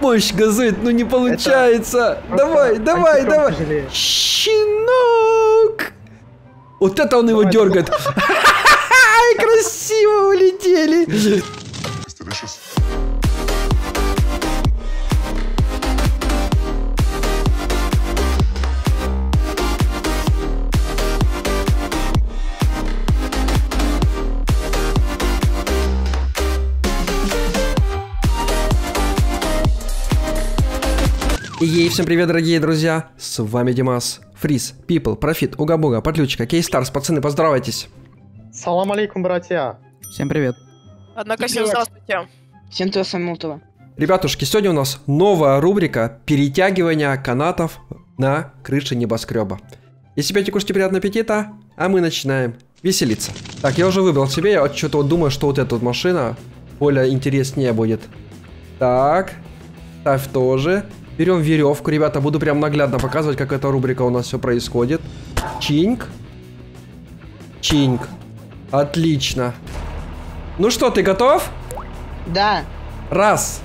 Мощь газует, ну не получается. Давай, давай, давай. Щенок. Вот это он его дергает. Красиво улетели. Эй, всем привет, дорогие друзья! С вами Димас, Фриз, Пипл, Профит, Угабуга, Подлючка, Кейстарс. Пацаны, поздоровайтесь! Салам алейкум, братья! Всем привет! Однако всем здравствуйте! Всем то Самутова. Ребятушки, сегодня у нас новая рубрика перетягивания канатов на крыше небоскреба. Если опять кушайте приятного аппетита, а мы начинаем веселиться. Так, я уже выбрал себе, я что-то вот думаю, что вот эта вот машина более интереснее будет. Так, ставь тоже. Берем веревку, ребята, буду прям наглядно показывать, как эта рубрика у нас все происходит. Чинг. Чинг. Отлично. Ну что, ты готов? Да. Раз,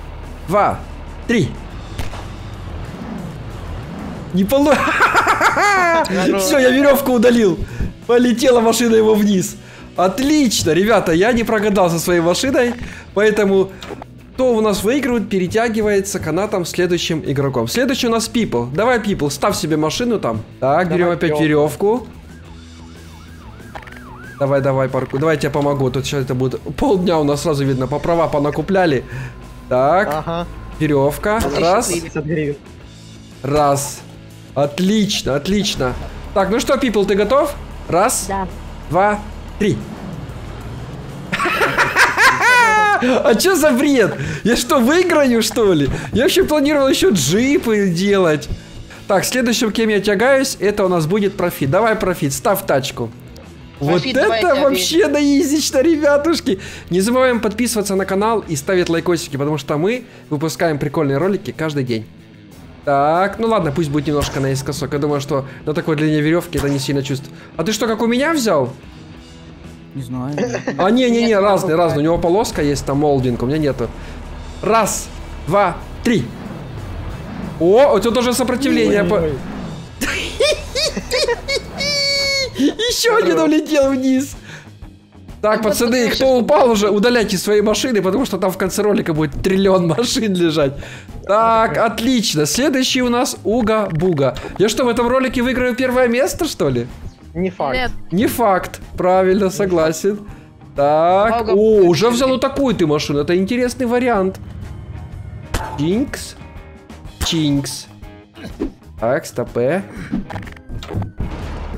два, три. Не полу... Все, я веревку удалил. Полетела машина его вниз. Отлично, ребята, я не прогадал со своей машиной, поэтому кто у нас выигрывает, перетягивается канатом следующим игроком. Следующий у нас People. Давай, People, ставь себе машину там. Так, берем Давай, опять веревку. Давай, давай, парку. Давай я тебе помогу. Тут сейчас это будет полдня у нас сразу видно. По права понакупляли. Так, Ага. веревка. Раз, 50 гривен. раз. Отлично, отлично. Так, ну что, People, ты готов? Раз, Да. два, три. А что за бред? Я что, выиграю, что ли? Я вообще планировал еще джипы делать. Так, следующим, кем я тягаюсь, это у нас будет профит. Давай, профит, ставь тачку. Профит, вот это вообще на изично, ребятушки. Не забываем подписываться на канал и ставить лайкосики, потому что мы выпускаем прикольные ролики каждый день. Так, ну ладно, пусть будет немножко наискосок. Я думаю, что на такой длине веревки это не сильно чувствую. А ты что, как у меня взял? Не знаю. А, не-не-не, разные, не разные. У него полоска есть, там молдинг, у меня нету. Раз, два, три. О, у тебя тоже сопротивление. Еще один улетел вниз. Так, Ну, пацаны, кто упал уже, удаляйте свои машины, потому что там в конце ролика будет триллион машин лежать. Так, отлично. Следующий у нас Уга-Буга. Я что, в этом ролике выиграю первое место, что ли? Не факт. Нет, Не факт. Правильно, согласен. Так, о, уже взял вот такую ты машину. Это интересный вариант. Чинкс. Чинкс. Так, стопе.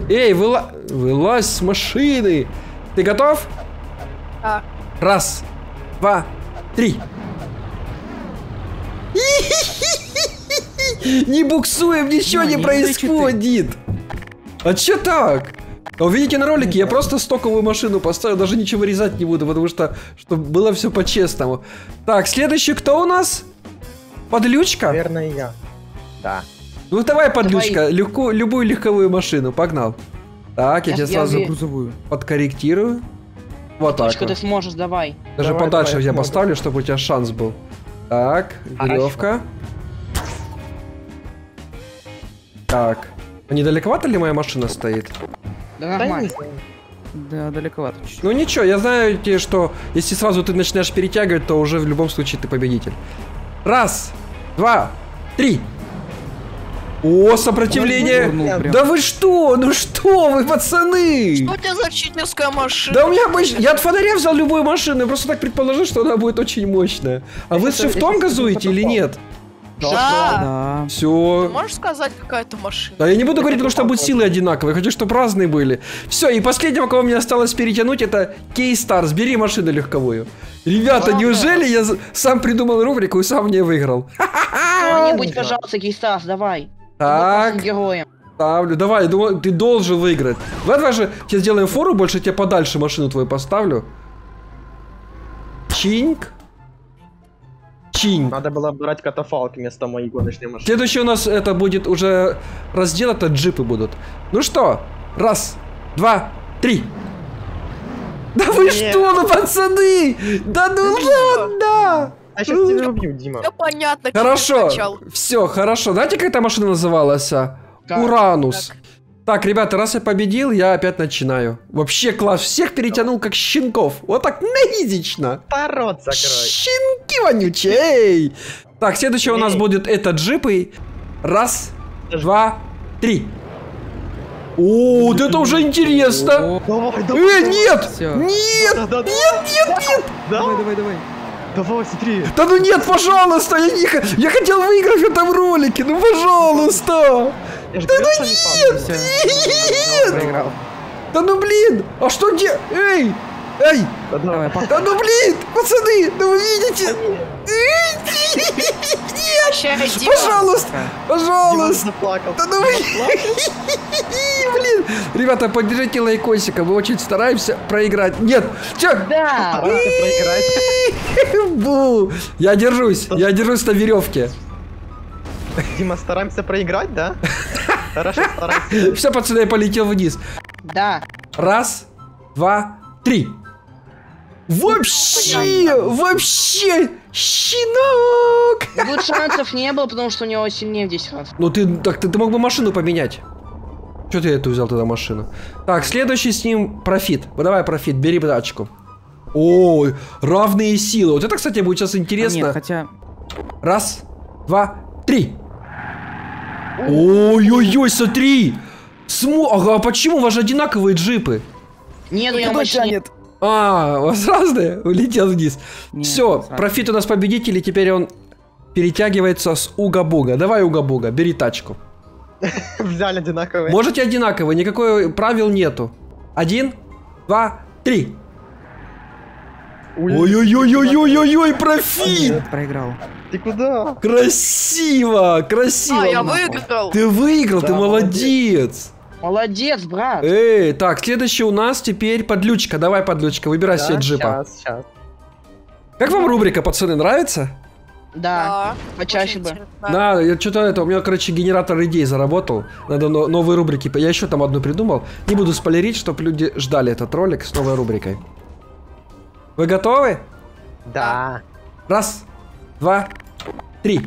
Эй, выла... вылазь с машины. Ты готов? Да. Раз, два, три. Не буксуем, ничего Ну, не не происходит. А чё так? А Увидите на ролике, я просто стоковую машину поставил, даже ничего вырезать не буду, потому что чтобы было все по-честному. Так, следующий кто у нас? Подлючка? Наверное, я. Да. Ну давай, подлючка, легко, любую легковую машину, погнал. Так, я, Я- тебя я сразу ве- Грузовую. подкорректирую. Вот так. Вот. ты сможешь, давай. Даже Давай, подальше давай, я смотрим. поставлю, чтобы у тебя шанс был. Так, веревка. Так. А недалековато ли моя машина стоит? Да нормально. Да, далековато чуть-чуть. Ну ничего, я знаю тебе, что если сразу ты начинаешь перетягивать, то уже в любом случае ты победитель. Раз, два, три. О, сопротивление. Ну. Да вы что? Ну что вы, пацаны? что у тебя за читерская машина? Да у меня обыч- Я от фонаря взял любую машину, я просто так предположил, что она будет очень мощная. А вы с шифтом газуете или нет? Да. Да. Ты Все. можешь сказать, какая это машина? Да я не буду говорить, потому что будут силы одинаковые. Я хочу, чтобы разные были. Все, и последнего, кого мне осталось перетянуть, это Кейстарс. Бери машину легковую. Ребята, Ладно. неужели я за- сам придумал рубрику и сам не выиграл? Ну, не будь, пожалуйста, Кейстас, давай. Так, героем. ставлю. Давай, я ты должен выиграть. Давай, давай же тебе сделаем фору, больше тебе подальше машину твою поставлю. Чинг. Чинг. Надо было брать катафалк вместо моей гоночной машины. Следующий у нас это будет уже раздел, это джипы будут. Ну что, раз, два, три. Да вы Нет. что, ну пацаны! Да ну ладно! Я сейчас тебя убью, Дима. Все понятно. Хорошо, все, хорошо. Знаете, как эта машина называлась? а? Как? Уранус. Так, ребята, раз я победил, я опять начинаю. Вообще класс, всех перетянул как щенков. Вот так наизично. Рот закрой. Щенки вонючие, эй! Так, следующее у нас будет это джипы. Раз, два, три. О, вот это уже интересно. Давай, давай. Э, нет! Нет! Да, да, да. Нет, нет, нет! Давай, давай, давай. Давай, смотри. Да ну нет, пожалуйста! Я, не я хотел выиграть в этом ролике, ну пожалуйста! Я же говорил, что не факт. Все. Проиграл. Да ну блин! А что де... Эй! Эй! Да, Давай. Да ну блин! Пацаны! Ну вы видите? Дима. Пожалуйста! Пожалуйста! Да ну. Блин! Ребята, поддержите лайкосика, мы очень стараемся проиграть. Нет! Чё? Да. Бу! Я держусь, я держусь на веревке. Дима, стараемся проиграть, да? Хорошо, старайся. Все, пацаны, я полетел вниз. Да. Раз, два, три. Вообще, вообще, щенок! Тут шансов не было, потому что у него сильнее в 10 раз. Ну ты, так ты, ты мог бы машину поменять. Че ты эту взял тогда машину? Так, следующий с ним профит. Ну, давай профит, бери тачку. Ой, равные силы. Вот это, кстати, будет сейчас А, интересно. Нет, хотя... Раз, два, три. Ой-ой-ой, смотри! Смо... Ага, а почему у вас же одинаковые джипы? Нет, у него Кто мощнее. тянет? А, у вас разные? Улетел вниз. Нет, Все, профит у нас победитель, и теперь он перетягивается с Уга-Буга. Давай, Уга-Буга, бери тачку. Взяли одинаковые. Можете одинаково, никакой правил нету. Один, два, три. Ой-ой-ой-ой-ой-ой, профит! Проиграл. Ты куда? Красиво, красиво. А, я выиграл. Ты выиграл, ты Да, молодец. Молодец, брат. Эй, так, следующий у нас теперь подлючка. Давай, подлючка, выбирай себе джипа. Сейчас, сейчас. Как вам рубрика, пацаны, нравится? Да. почаще очень бы. интересно. Да, я что-то это, у меня, короче, генератор идей заработал. Надо но- новые рубрики. Я еще там одну придумал. Не буду спойлерить, чтобы люди ждали этот ролик с новой рубрикой. Вы готовы? Да. Раз, два, три.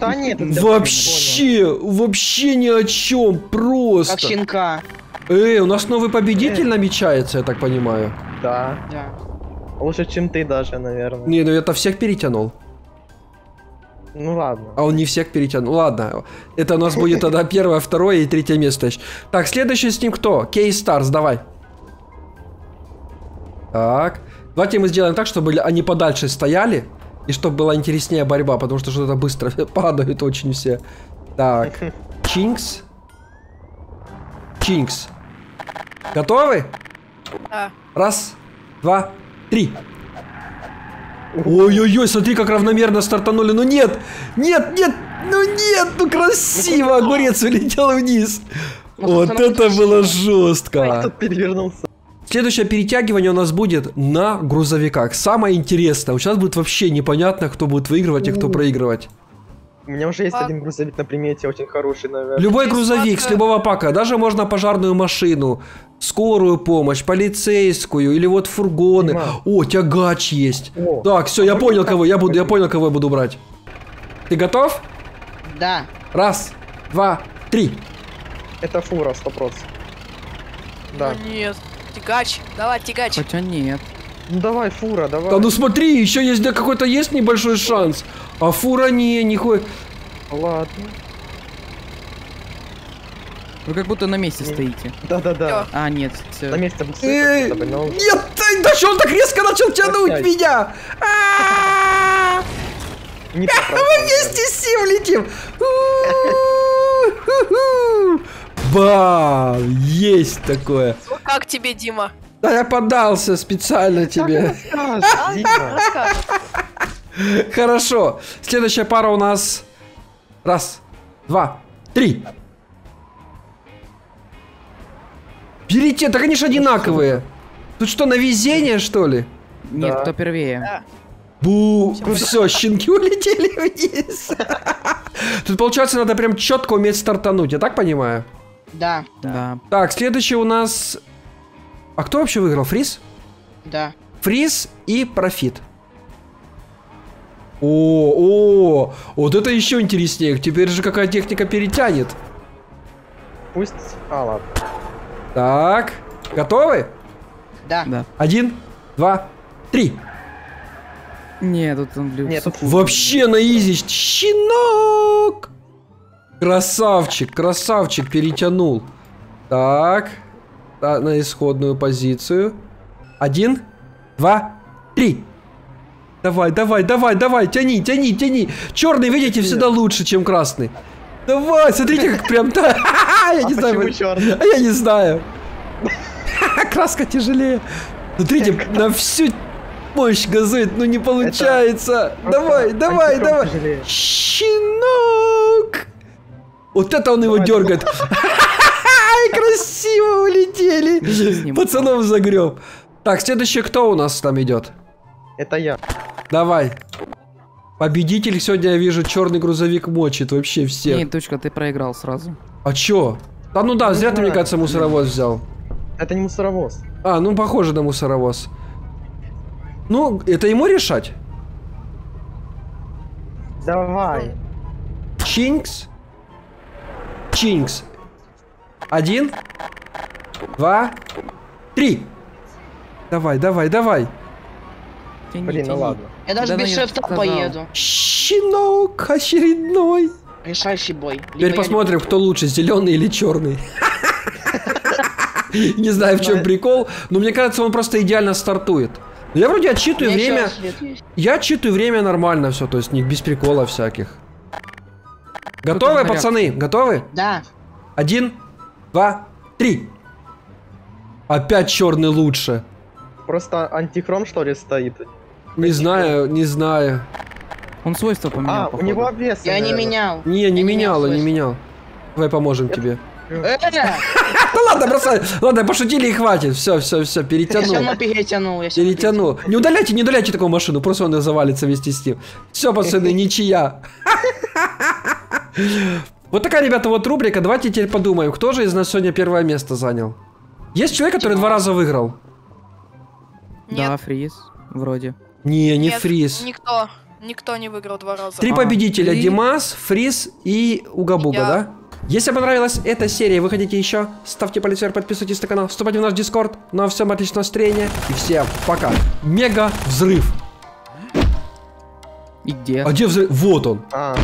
Да нет, это Вообще, вообще ни о чем, Как просто. щенка. Эй, у нас новый победитель намечается, я так понимаю. Да. Да. Лучше, чем ты даже, наверное. Не, ну это всех перетянул. Ну ладно. А он не всех перетянул. Ладно, это у нас будет тогда первое, второе и третье место. Так, следующий с ним кто? Кей Старс, давай. Так. Давайте мы сделаем так, чтобы они подальше стояли. И чтобы была интереснее борьба, потому что что-то быстро падают очень все. Так. Чинкс. Чинкс. Готовы? Да. Раз, два, три. Ой-ой-ой, смотри, как равномерно стартанули. Ну нет, нет, нет, ну нет, ну красиво. Огурец улетел вниз. Вот это было жестко. Тут перевернулся. Следующее перетягивание у нас будет на грузовиках. Самое интересное. Сейчас будет вообще непонятно, кто будет выигрывать и кто проигрывать. У меня уже есть А- один грузовик на примете, очень хороший, наверное. Любой грузовик с любого пака, даже можно пожарную машину, скорую помощь, полицейскую или вот фургоны. Дима. О, тягач есть. О, Так, все, я понял, кого я буду, я понял, кого я буду брать. Ты готов? Да. Раз, два, три. Это фура, 100%. Да. Ну нет. Тягач. Давай, тягач. Хотя нет. Ну давай, фура, давай. Да ну смотри, еще есть да, какой-то есть небольшой шанс. А фура не, нихуя. Ладно. Вы как будто на месте стоите. Да-да-да. А, нет, На все. месте Эй, буксует, но... Нет, да, да что он так резко начал тянуть Опять. меня? А, Не Мы вместе с ним летим. Бам! Есть такое. Ну, Как тебе, Дима? Да я поддался специально тебе. Расскажи. Хорошо. Следующая пара у нас. Раз, два, три. Берите, так они же одинаковые. Тут что, на везение, что ли? Нет, кто первее. Бу, все, щенки улетели вниз. Тут, получается, надо прям четко уметь стартануть, я так понимаю? Да. Да. Так, следующий у нас... А кто вообще выиграл? Фриз? Да. Фриз и Профит. О, о, вот это еще интереснее. Теперь же какая техника перетянет. Пусть... А, ладно. Так, готовы? Да. Да. Один, два, три. Не, тут он, блин, Нет, сухой. Вообще на изи. Щенок. Красавчик, красавчик перетянул. Так, та- на исходную позицию. Один, два, три. Давай, давай, давай, давай, тяни, тяни, тяни. Черный, видите, всегда лучше, чем красный. Давай, смотрите, как прям так. Я не А знаю. А я не знаю. Краска тяжелее. Смотрите, на всю мощь газует, ну не получается. Давай, давай, давай. Щенок! Вот это он его дергает. Ай, красиво улетели. Пацанов загреб. Так, следующий кто у нас там идет? Это я. Давай. Победитель сегодня, я вижу, черный грузовик мочит вообще всех. Не, точка, ты проиграл сразу. А чё? Да ну да, зря ты, мне кажется, мусоровоз взял. Это не мусоровоз. А, ну похоже на мусоровоз. Ну, это ему решать. Давай. Чинкс. Чинкс. Один. Два. Три. Давай, давай, давай. Тяни, Блин, ну тяни. ладно. Я даже Да, без ну, шефта сказал. поеду. Щенок очередной. Решающий бой. Либо Теперь посмотрим, кто лучше, зеленый или черный. Не знаю, в чем прикол, но мне кажется, он просто идеально стартует. Я вроде либо- отчитываю время. Я отчитываю время нормально все, то есть не без приколов всяких. Готовы, пацаны? Готовы? Да. Один, два, три. Опять черный лучше. Просто антихром, что ли, стоит? Не знаю, не знаю. Он свойства поменял, А, у походу. него обвес. Я не наверное. менял. Не, не Я не менял, не менял. Давай поможем тебе. Э, Да ладно, бросай. Ладно, пошутили и хватит. Все, все, все, Я все перетянул. я Перетянул. Не удаляйте, не удаляйте такую машину, просто он завалится вместе с ним. Все, пацаны, ничья. Вот такая, ребята, вот рубрика. Давайте теперь подумаем, кто же из нас сегодня первое место занял. Есть человек, который два раза выиграл? Да, Нет, фриз. Вроде. Не, не нет, Фриз. Никто, никто не выиграл два раза. Три А, победителя. три. Димас, Фриз и Угабуга, Я. да? Если понравилась эта серия, вы хотите еще, ставьте палец вверх, подписывайтесь на канал, вступайте в наш дискорд. Ну а всем отличного настроения и всем пока. Мега взрыв. И где? А где взрыв? Вот он. А,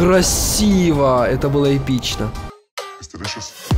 Красиво. Это было эпично. Delicious.